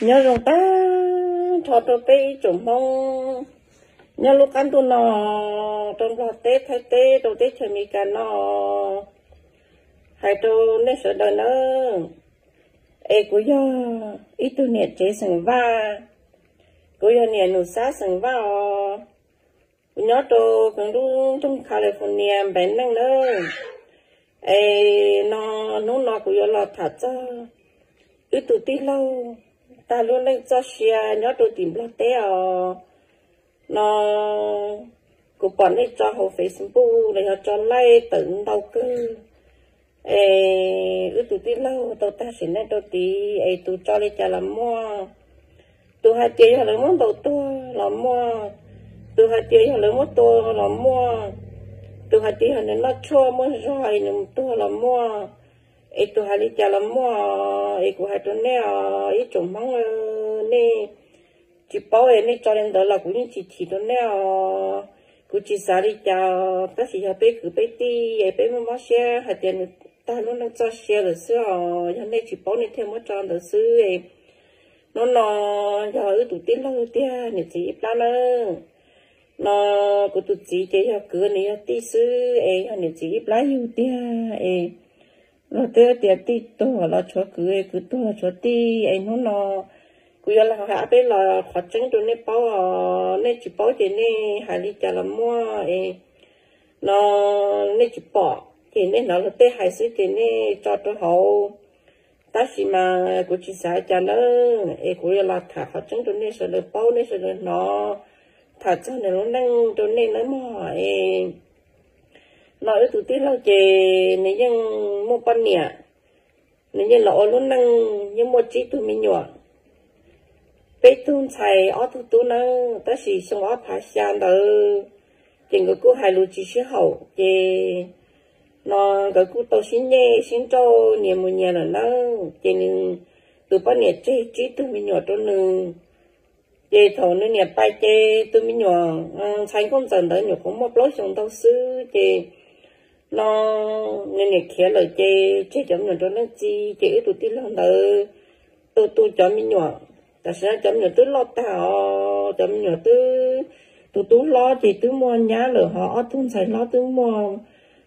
nhớ rồi ta thọ tôi bé chủng mong nhớ lúc ăn tôi nọ trong lo tết thay tết đầu tết chơi mi cả nọ hai tôi nên sợ đời nữa ê cô yo ít tôi nhiệt chế sừng va. Cô yo nhiệt nụ sát sừng va. Nhớ tôi còn luôn trong California bên năng nữa ê nó nó nó cô yo lo thật cho. Ít tôi tí lâu ta luôn lên cho xe, nhớ tôi tìm lo té à nó cũng bọn ấy cho hồ Facebook này họ cho like, tưởng đâu cứ ê, ư, tụi tí lâu tao ta xin nên tao tí ê, tụi cho lấy cho làm mua tụi hai chị họ lấy món đầu tư làm mua tụi hai chị họ lấy món tua làm mua tụi hai chị họ lấy nó cho mua rồi, nhưng tua làm mua ê tụi hai lấy cho làm mua ê cũng hai tụi nè ê trồng măng nè chỉ bảo em nè cho nên đó là cũng chỉ chỉ tụi nè cũng chỉ xả đi cho ta chỉ học bé cứ bé đi ê bé mà mất xe hai tiền ta nó đang cho xe rồi xưa cho nên chỉ bảo nên thêm một tròn rồi xưa em nó nó giờ ư tụi tin lâu tia nè chỉ ít nữa nó của tụi chị chỉ cho cửa này tí xứ ê nè chỉ ít lá yêu em nó tê tiệt tí to là cho cứ ê cứ to cho tí. Ấy, nó nó cứ là hạ bên là khó chứng tụi nó bảo nó chỉ bảo thì nó hai đi chả là mua, ấy. Nó nó chỉ bỏ, thì nó nó là tê hai xứ thì nó cho tôi hậu. Ta chỉ mà cứ chỉ sai cho nó ấy cứ là thả khó chứng tụi nó sẽ được bảo nó sẽ được nó. Thả cho nó nó năng tụi nó nó mà ấy nói tụi tí lâu chè nếu như mua pan nè nếu như lọ luôn năng như mua chỉ tụi mình nhọ bé tuôn xài ở tụi tụi nó ta chỉ xong ở phá sang đó chừng cái cô hai lũ chỉ sĩ hậu, chè nó cái cô tao xin nhẹ xin cho nhiều một nhà là nó chè nên tụi pan nhẹ chỉ chỉ tụi mình nhỏ cho nên chè thầu nó nhẹ bay chè tụi mình nhỏ thành công dần đó nhỏ cũng một lối sống đâu xứ. Chê nó nên này kia lời chê chê chấm nhận cho nó chi, chê tụi tí lần đó tôi tôi chấm mình nhỏ. Ta sẽ chấm nhỏ tôi lo tao? Chấm nhỏ tôi tụi tôi lo thì tôi mua nhá lời họ tôi phải lo tôi mua.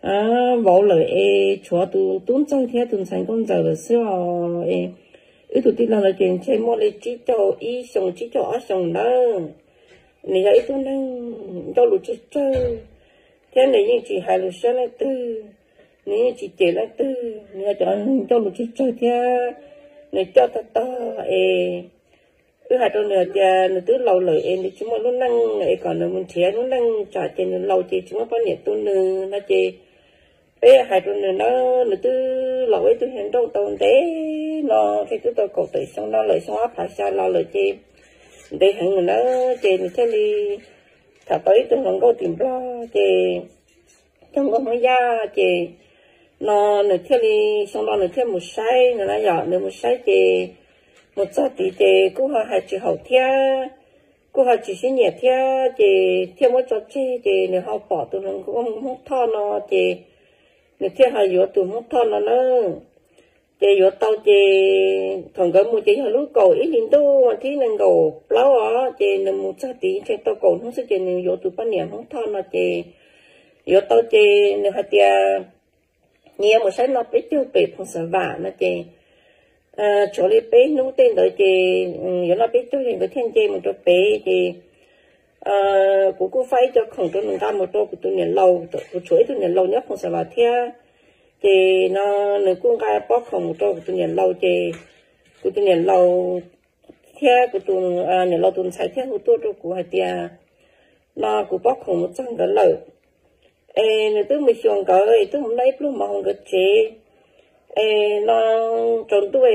À bảo lời e chúa tôi tôi chơi theo tôi thành con giờ là sao? E ít tụi tí lần là chuyện chơi mua lấy chỉ cho ý xong chỉ cho ở xong đó. Này là ít tôi đang cho lụt chơi thế này như chị hà lúa sơn là tư, nếu chị chế là tư nếu cho cho một chị cho thế nếu cho ta ta ê, cứ hai tuần nữa thì nó tứ lâu lời em thì chúng mà luôn năng ấy còn nó muốn thế luôn năng trả tiền nó lâu thì chúng mà bao nhiêu tuần nữa nó chị ê, hai tuần nữa nó nó tứ lâu ấy, tôi hiện đâu tàu thế nó thì tôi tôi cầu tới xong nó lời xóa phải sao lo lời chị để hẳn nó chị nó thế đi thà tới tôi không có tìm lo chị trong có mấy gia chị nó nửa theo đi, xong đó nửa theo một sai nửa là giờ nửa một sai chị một giờ tí chị cô họ hai chị hậu thia, cô họ chỉ xin nhẹ thia chị thia một cho chị chị nửa họ bỏ tụi nó cũng không thọ nó chị nửa theo họ yếu tụi không thọ nó nữa chị yếu tao chị thằng cái mua chị họ lúc cầu ít linh tu mà thì nên cầu lâu á chị nên một giờ tí chị tao cầu không sẽ chị nên yếu tụi bao nhiêu không thon là chị yếu tao chị nên hạt tia nhiều một sáng nó biết chưa bị phong sợ vả nó chị. À chỗ đi bé nút tên đợi chị yếu nó biết chưa hiện cái thiên chị một chỗ bé chị. À cũng cũng phải cho không cho mình ra một chỗ của tôi nhận lâu của chuỗi tôi nhận lâu nhất phong sợ vả theo thì nó nó cũng cái bóc không một chỗ của tôi nhận lâu chị của tôi nhận lâu theo của tôi à nhận lâu tôi sai theo của tôi của hai tia. Nó của bóc không một trăm cái lợi. Ê nó tôi mới xuống cái tôi hôm nay luôn mà không có chế ê nó trốn tôi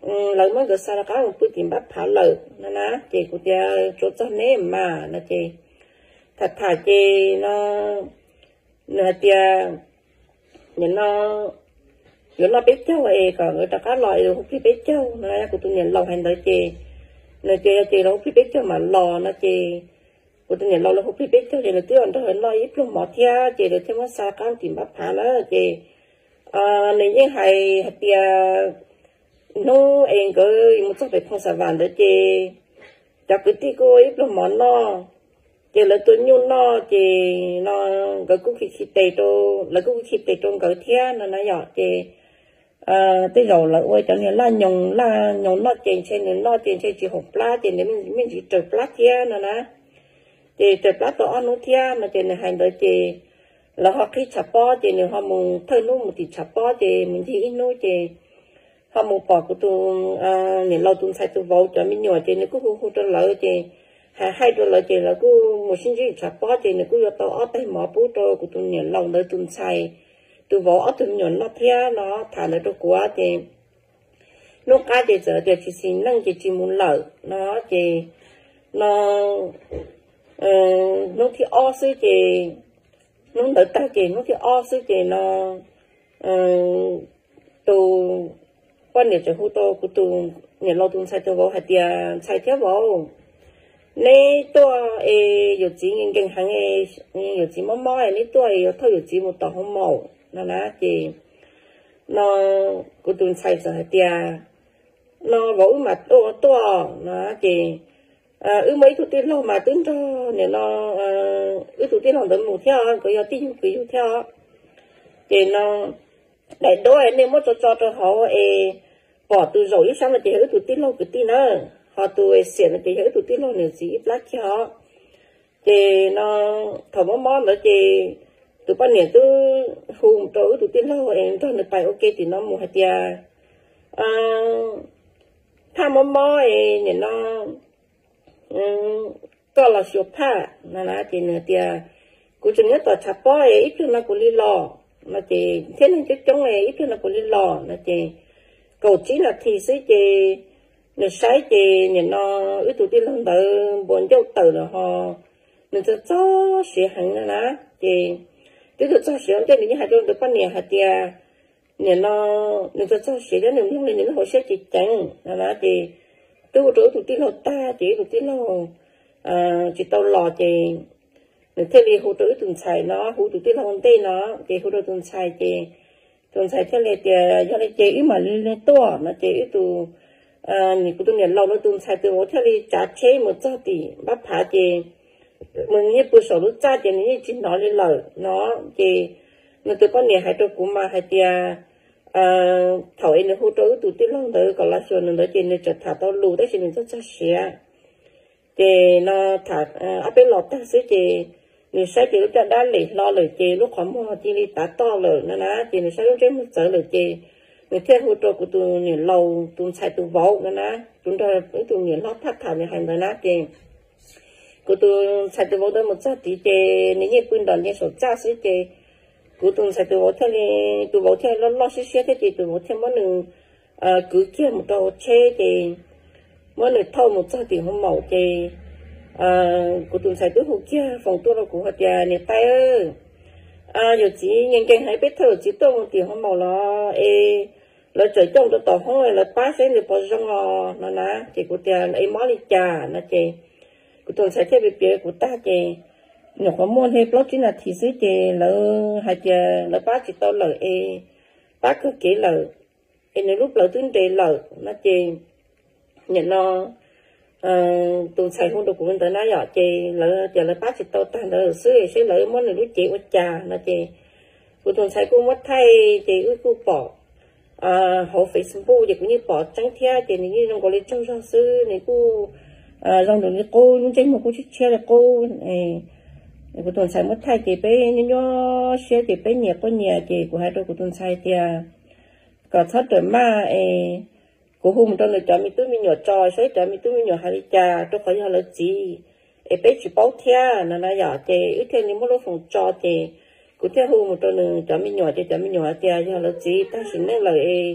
ừ, lấy mới cái sao cá một tôi tìm bắt phá lợi nó ná chị của tia chỗ cho nè mà, nó chị thật thà chị nó nó tia nhìn nó nếu nó biết cháu ấy còn người ta cá loại được không biết cháu. Nó của tôi nhìn lâu hành tới chị nó chị chị nó không biết cháu mà lò nó chị của tôi nhìn lâu là không biết cháu. Chị là tôi ăn thôi lo ít luôn mỏ thia. Chị được thêm một sao cam tìm bắp hà nó chị à nếu như hay hay bia nó em cứ, một số việc phong sa vàng đó chị chắc cứ tí cô ít luôn món nó chị là tôi nhung nó chị nó cái cũng khi chỉ tệ tôi là cũng chỉ tệ trong cái thiên nó nói nhỏ. Chị à ờ, tới rồi là ôi, cho nên là nhung là nhung nó tiền trên nên nó tiền trên chỉ hộp lá tiền nên mình mình chỉ trượt lá thiên nó nè chị trượt lá tôi ăn nó thiên mà chị này hành đợi chị là họ khi chập bó chị nếu họ muốn thay lúc một thì chập bó chị mình chỉ ít nói chị họ muốn bỏ của tôi à nên lâu tôi sai tôi vô cho mình nhỏ chị nếu cũng không không cho lỡ chị à hai đứa lỡ chị là cô một sinh viên chả bó chị là cô yêu tao ở tay mỏ bút rồi của tôi nếu lòng đời tôi sai tôi vào ở tôi nhỏ nó theo nó, thả nó tôi quá thì lúc cái thì giờ chị chỉ xin nâng chị chỉ muốn lỡ. Nó chị nó nó lúc thì o sư chị nó đỡ ta chị nó thì o sư chị nó từ ờ, quan điểm cho hú tôi của tôi nhà lâu tuần sai tôi vào hạt tiền sai theo vào nè tôi ê有钱人经行诶有钱毛毛诶你都系有偷有钱冇当好毛那那chị nó của tu sai cho hạt tiền nó vào mà to to nó chị à ư mấy thủ tiên lo mà tính cho nè nó ư thủ tiên lo đến một theo có yêu tin có yêu theo thì nó để đôi anh em mất cho cho cho họ ê bỏ từ rồi sao mà chỉ ư thủ tiên lo cái tin nữa họ tụi xiển thì ư tụi tiên lo nè gì, ít lát cho thì nó thầu mò mò nữa, thì tụi bạn nè tôi hùng cho tụi thủ lo em cho nó bài ok, thì nó mua hạt tiền à tham mò mò ê nè nó có là số pha nó là thì nữa thì cũng chỉ nhất tôi chắp bó ấy ít là cũng đi lò. Nó thì, thế nên cái chống ấy ít là cũng đi lò. Nó thì, cầu chỉ là thì sẽ thì nó sai thì nhìn nó ít tụi đi lần đầu bọn cháu từ là họ nên cho cho sẽ hành là nè thì cái được cho sẽ cho này hai đôi được bao nhiêu hạt tiền nhìn nó nên cho cho sẽ cái này nhưng mà nhìn nó họ sẽ chỉ chẳng là nè thì tôi rồi tụi lâu ta chỉ tụi tin lâu à chỉ tao lò nên thế vì hỗ trợ từng xài nó, hỗ trợ tụi lo tê nó, thì hỗ trợ từng xài thì từng xài cho nên thì do nên chỉ ít mà lên to nó chỉ ít tụi 你不懂年老了tụi xài tụi我thế này trả chế một trăm tỷ bắt phá thì mình như bữa sau lúc trả thì như chỉ nói lên lời nó thì nó tụi con nhà hai tụi cũng mà hai tia à thầu em hỗ trợ tụi tin lòng đó còn là số nữa thì nó cho thả tao lù đấy thì nó rất chắc xía thì nó thả à bên lọt ta sẽ thì nó sẽ thì lúc đã lì lo lời thì lúc khoảng mua thì đi tá to lời nó nè thì nó sẽ lúc trên một giờ lời thì người thế hỗ trợ của tụi nó lâu tụi xài tụi vỗ cái nè chúng ta với tụi nó lót thắt thả này hành nó nát tiền, của tụi xài tụi vỗ tới một chút tí thì nếu như bên đó như số cha sẽ thì cú tuần sai tụi theo thì tụi bảo theo nó lo xí xí thế thì tụi bảo theo mỗi người à cứ kia một đầu chê thì mỗi lần thâu một chút tiền không màu tiền, à cú tôi sai tụi hồ kia phòng tôi là cú hạt nhà nè tay ơi à giờ chỉ nhân kinh hay biết thở chỉ tôi một tiền không màu lo ê là trời trong tôi tỏ hôi, là ba sẽ được bao rong hò nó nè chị của tiền ấy mó đi trà nó chị của tôi sẽ theo bị bịa của ta chị nhỏ có mua hay blog chính là thì dưới chị lỡ hai chị lỡ ba chị tao lỡ e ba cứ kỹ lỡ. E nếu lúc lỡ tuyến đề lỡ, nó chị nhận nó ờ, tôi xài không được của mình tới nói nhỏ chè lỡ chè lỡ ba chị tao ta lỡ. Xưa sẽ lỡ món này lúc chị của trà nó chị của tôi xài cũng mất thay chị ước cô bỏ. Ờ, họ Facebook thì cũng như bỏ trắng thea chè như nó gọi là trong giáo sư này cô dòng trong đường cô, những cái mà cô chỉ chia là cô, này. Của tuần sai mất thay thì bé nhưng nó xe thì bé nhẹ có nhẹ thì của hai đôi của tuần sai thì có thắt rồi mà ê của hôm trong lời cho mi tôi mi nhỏ trò sẽ cho mi tôi mi nhỏ hai cha tôi có là gì ê bé chỉ bảo theo nó nhỏ thì ít thêm ni mỗi lúc phòng trò thì cú theo hôm đó là cháu mi nhỏ thì cháu mi nhỏ thì cho nó chỉ ta xin nên là e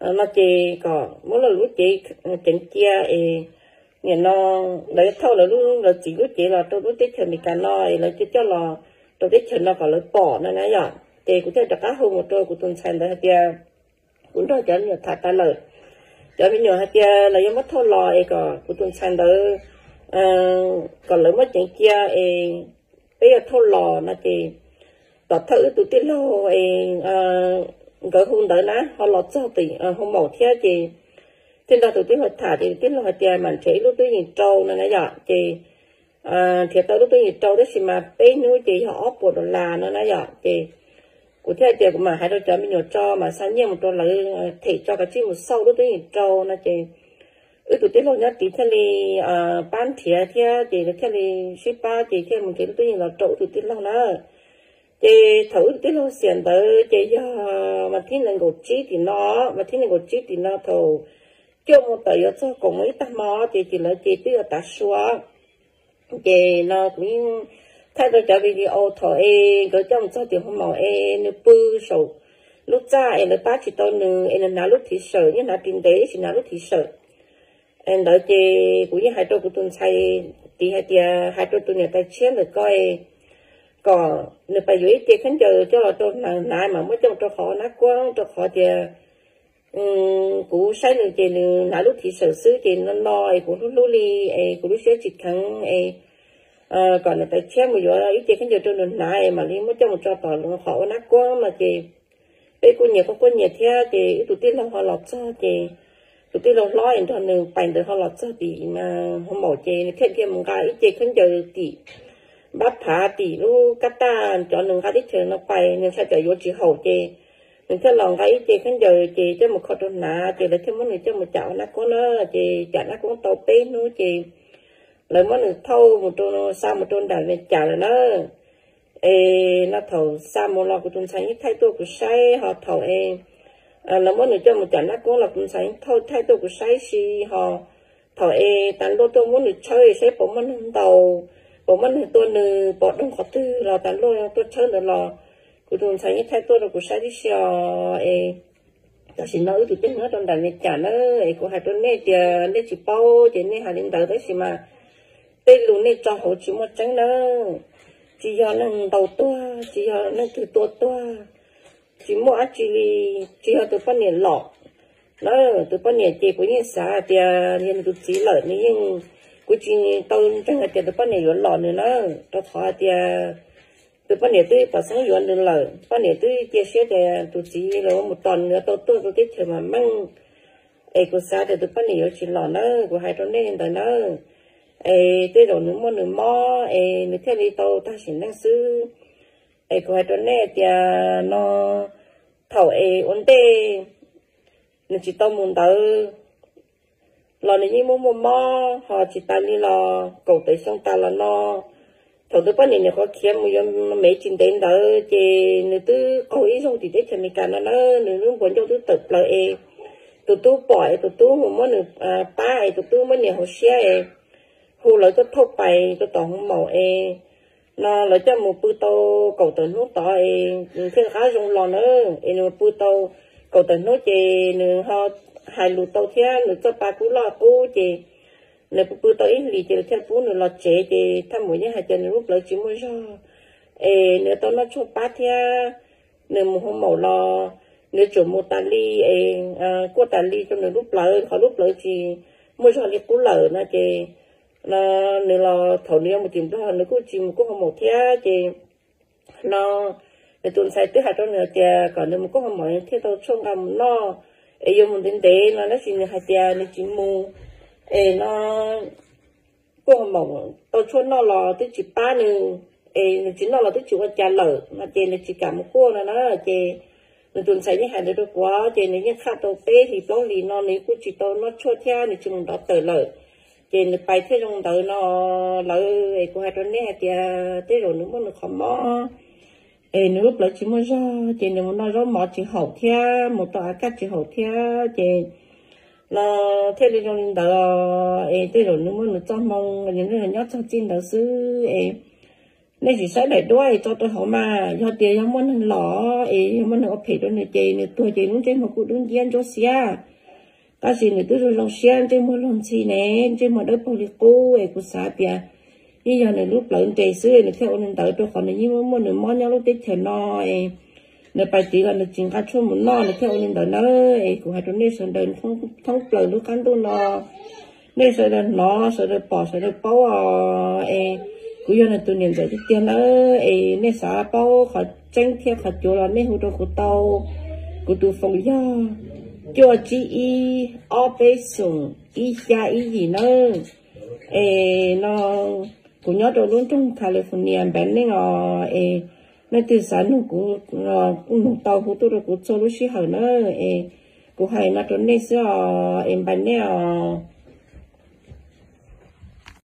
nó chị có mỗi lần lúc chị chỉnh chia e nhà nó lấy thâu là lúc là chỉ lúc chỉ là tôi lúc tết chờ mình cả nó là chỉ cho là tôi tết chờ nó có lấy bỏ nó nãy giờ thì cú theo được cá hôm một tôi của tuần sen đó kia cũng đó cho nhiều thật ta lời cháu mình nhỏ hạt là do mất thâu lò e có của tuần sen đó còn lấy mất chỉnh kia e bây giờ thâu lò nó thì tọt thử tụi tiết lò ấy ờ, gỡ hôn đó nè họ lọt cho thì ờ, không màu theo chị. Trên đó tụi tiết họ thả thì tiếng họ chè mà chế lúc tôi nhìn trâu nè nãy giờ chị. Ờ, thì tôi lúc tôi nhìn trâu đó xí mà bé nữa chị, họ ốp bộ đồ là nó nãy giờ chị. Của thế chị cũng mà hai đứa cháu mình nhỏ cho mà sáng nhiên một trâu lấy thể cho cái chim một sâu lúc tôi nhìn trâu nó chị. Ừ tụi tiết lo nhá tí theo đi bán thiệt thì chị theo thì ship ba chị, theo một cái lúc tôi nhìn là trâu tụi tiết lo nữa chị thử tí lô xiên tới chế giờ mà thiên là ngột chi thì nó, mà thiên là ngột chi thì nó thầu cho một tờ yếu cho cùng mấy ta mò thì chỉ là chế tí ở ta xua chế nó cũng thay đổi trở video thọ e cái trong cho tiền không mò e nó bự sầu lúc cha em nó ba chỉ tao nữa em nó lúc thì sợ như là tiền đấy thì nó lúc thì sợ. Em đợi chế cũng như hai đôi của tuần sai thì hai tia, hai đôi tuần nhà ta chiến được coi có nếu phải dưới chế khánh chờ cho là cho nãy mà mới cho cho khó nát quá cho khó thì cú sai nữa thì nãy lúc thì sở sư thì nó nói cú lúc lúc đi cú lúc sẽ chỉ thắng ờ, còn là phải xem một giờ ít chế khánh chờ cho là nãy mà đi mới cho một cho tỏ nó khó nát quá mà thì bây cô nhà có cô nhà theo thì tụi tiên là họ lọt cho thì tụi tiên là lo anh thằng nữa bành được họ lọt cho thì mà không bỏ thì thêm thêm một cái ít chế khánh chờ thì khán giờ thì bắt thả tỷ lu cắt ta, cho nâng cái chờ nó bay nên sao chạy vô chỉ hậu chê nên theo lòng cái chê khán giờ chê cho một kho trôn nà chê là thêm món này cho một chảo nó có nó chê chả nó cũng tàu bê nữa chê lời món này thâu một trôn sao một trôn đàn về chả là nó ê, nó thầu sao một lọ của trôn sáng thay tôi của say, họ thầu ê. Ờ, là món này cho một chảo nó cũng là trôn sáng thâu thay tôi của say, si, họ thầu ê. Tàn lô tôi muốn được chơi, sẽ bỏ món tàu bộ mình tôi nữ bỏ đông khó tư là tàn lôi tôi chơi được là cụ tôi thấy thay tôi là cụ sai đi xio ê ta xin nói từ tiếng nữa trong đàn này chả nó ê cụ hai tôi nè chờ nè chỉ bao chỉ nè hai đến đầu đấy mà tên luôn nè cho hỗ chỉ một trắng nữa chỉ do nó đầu tua chỉ do nó từ tua tua chỉ mua chỉ li chỉ do từ phân niệm lọ nó từ phân niệm chỉ của những xã thì hiện từ chỉ lợi nhưng cú chỉ tao chẳng là tiền tụi bạn này lò nữa nó tao thọ tiền tụi bạn này tôi bảo sáng yuan nữa lờ bạn này tôi chia sẻ tiền chỉ là một tuần nữa tao tôi tôi tiếp mà măng, ai của sao thì tụi bạn này chỉ lò nó của hai trong đây hiện tại nó tôi nữa mua nữa mò ấy nữa theo đi tao ta xin năng sư ai của hai trong đây thì nó thầu ổn định nó chỉ tao muốn tao lo này như mua mua mò. Họ chỉ ta đi lo cầu tới xong ta là nó thầu tôi bắt này có kiếm một yếm mấy chín đến đó chị nếu tư cầu ý xong thì để cho mình cả nó nó nếu nó muốn cho tôi tập lại tụi tôi bỏ tụi tôi một món nữa à ba tụi tôi mới nhiều họ xe hồ lại có thốt bài tôi tỏ không màu e nó lại cho một bữa tô, cầu tới nước tỏ e khi khá dùng lo nữa e một bữa tô, cầu tới nước chị nữ họ hai lũ tàu thế nữa cho ba cú lo cú chị nữa tàu tới lì chị theo bố nữa lo chế chị thăm mỗi nhà hai chân lúc lấy chỉ mua cho ê nữa tàu nó cho ba thế nữa một hôm màu lo nữa chủ mua tà ly ê à qua tà ly cho nữa lúc lấy họ lúc lấy chị mua cho đi cú lỡ nè chị nó nữa lo thầu nữa một tiền đó nữa cú chị một cú hôm một thế chị nó để tuần sai tới hai trăm nữa chị còn nữa một cú hôm một thế tàu trông gầm nó e yo mo den de nó na xin hai tia nó chỉ mu. E nó ko mộng, tôi cho nó lo tới chỉ ba nữa e nó chỉ nó lo tới chỉ có cha lợ mà chê nó chỉ cảm cô nó nó chê nó tuần sai như hai đứa được quá. Chê nó như khác tàu tê thì tao lì nó lấy cũng chỉ tôi nó cho theo nó chỉ muốn đó tờ lợ chê nó bay thế trong đời nó lợ e cô hai tuần này tia thế rồi nó muốn nó khó mò ê, nếu lúc lấy chỉ muốn ra, chị nếu muốn nói rõ mỏ chỉ hậu theo một tòa cách chỉ hậu theo chị là theo đi trong đó ê tôi rồi nếu muốn cho mong những người nhớ cho chị đó sư, ê nên chỉ sẽ để đuôi cho tôi họ mà. Do tiền không muốn lỏ, ê không muốn học phải đó này chị này tôi chị muốn trên một cuộc đứng yên cho xia. Ta gì này tôi rồi lòng xia, trên một lòng gì nè, trên một đôi bồi cô, ê, của xã bia giờ này lúc lớn tề xưa này theo nên tới tôi còn này như muốn nữa món nhau lúc tết chờ no này bài tí là nó chính cả chung muốn no này theo nên tới nó ấy của hai đứa này sơn đơn không không lời lúc cán tôi nó nên sơn đơn nó sơn đơn bỏ sơn đơn bao ấy à. cứ giờ này tôi niệm nhận tới tiền nó ấy nên xả bao khỏi tranh theo khỏi chỗ là nên hỗ trợ của tàu của tôi phòng ya cho chị y ở bên sùng y xa y gì nữa. Ê, nó của nhớ đồ luôn trong California bên này ở ê nó từ sáng nó cũng nó cũng tàu hút tôi rồi cũng cho lúc xí hở nữa, ê của hai nó trốn này sao ờ, em bên này ờ,